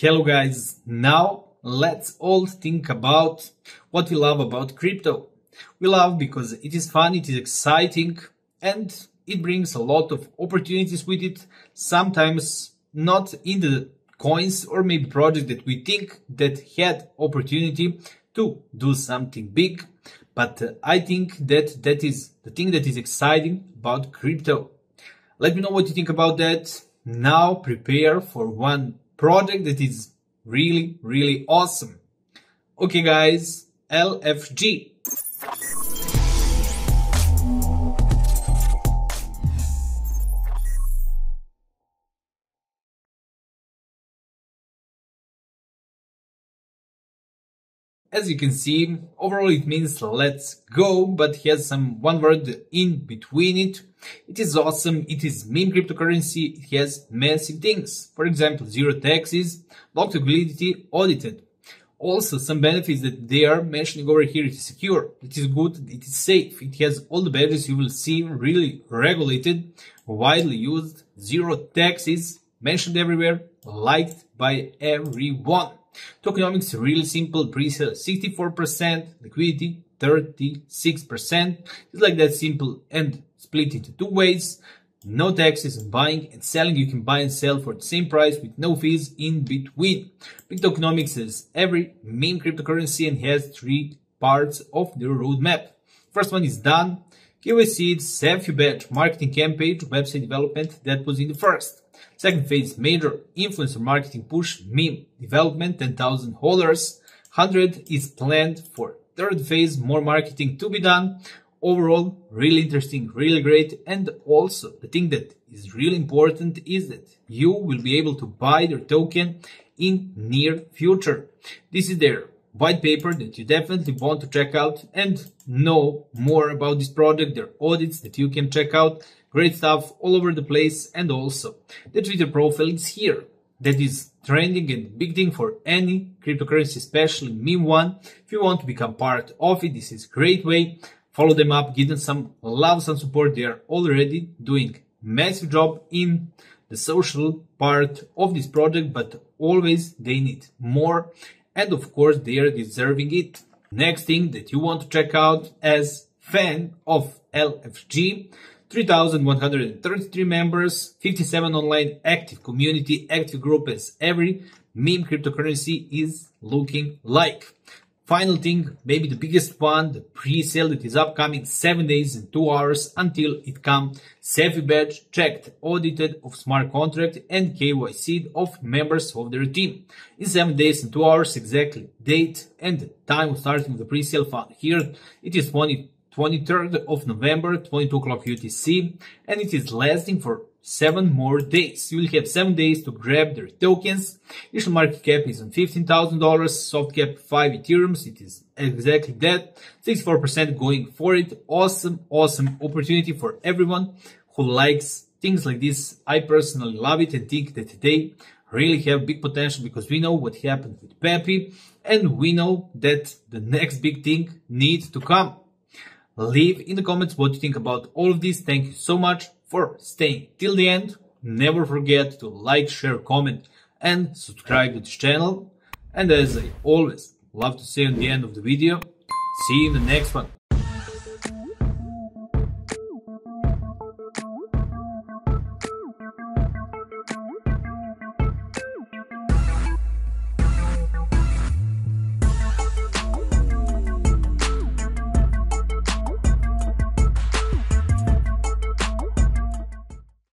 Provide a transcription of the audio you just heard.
Hello guys, now let's all think about what we love about crypto. We love because it is fun, it is exciting, and it brings a lot of opportunities with it, sometimes not in the coins or maybe projects that we think that had opportunity to do something big, but uh, I think that that is the thing that is exciting about crypto. Let me know what you think about that. Now prepare for one project that is really, really awesome. Okay, guys, LFG. As you can see, overall it means let's go, but he has some one word in between it. It is awesome, it is meme cryptocurrency, it has massive things. For example, zero taxes, locked liquidity, audited. Also, some benefits that they are mentioning over here, it is secure, it is good, it is safe, it has all the badges you will see really regulated, widely used, zero taxes, mentioned everywhere, liked by everyone. Tokenomics is really simple, pre-sale 64%, liquidity 36%. It's like that simple and split into two ways. No taxes on buying and selling. You can buy and sell for the same price with no fees in between. Tokenomics is every main cryptocurrency and has three parts of the roadmap. First one is done. KYC, Savvy Badge, marketing campaign, website development, that was in the first. Second phase, major influencer marketing push, meme development, 10,000 holders. 100 is planned for third phase, more marketing to be done. Overall, really interesting, really great. And also the thing that is really important is that you will be able to buy their token in near future. This is their white paper that you definitely want to check out and know more about this project, their audits that you can check out. Great stuff all over the place and also the Twitter profile is here. That is trending and big thing for any cryptocurrency, especially meme one. If you want to become part of it, this is great way. Follow them up, give them some love, some support. They are already doing massive job in the social part of this project, but always they need more and of course they are deserving it. Next thing that you want to check out as fan of LFG, 3,133 members, 57 online active community, active group as every meme cryptocurrency is looking like. Final thing, maybe the biggest one, the pre-sale that is upcoming 7 days and 2 hours until it comes. Safety badge checked, audited of smart contract and KYC of members of their team. In 7 days and 2 hours exactly, date and time of starting the pre-sale fund. Here it is 20, 23rd of November, 22 o'clock UTC and it is lasting for seven more days. You will have seven days to grab their tokens. Initial market cap is on $15,000, soft cap 5 Ethereums. It is exactly that. 64% going for it. Awesome, awesome opportunity for everyone who likes things like this. I personally love it and think that they really have big potential because we know what happened with Pepe and we know that the next big thing needs to come. Leave in the comments what you think about all of this. Thank you so much for staying till the end. Never forget to like, share, comment and subscribe to this channel. And as I always love to say on the end of the video, see you in the next one.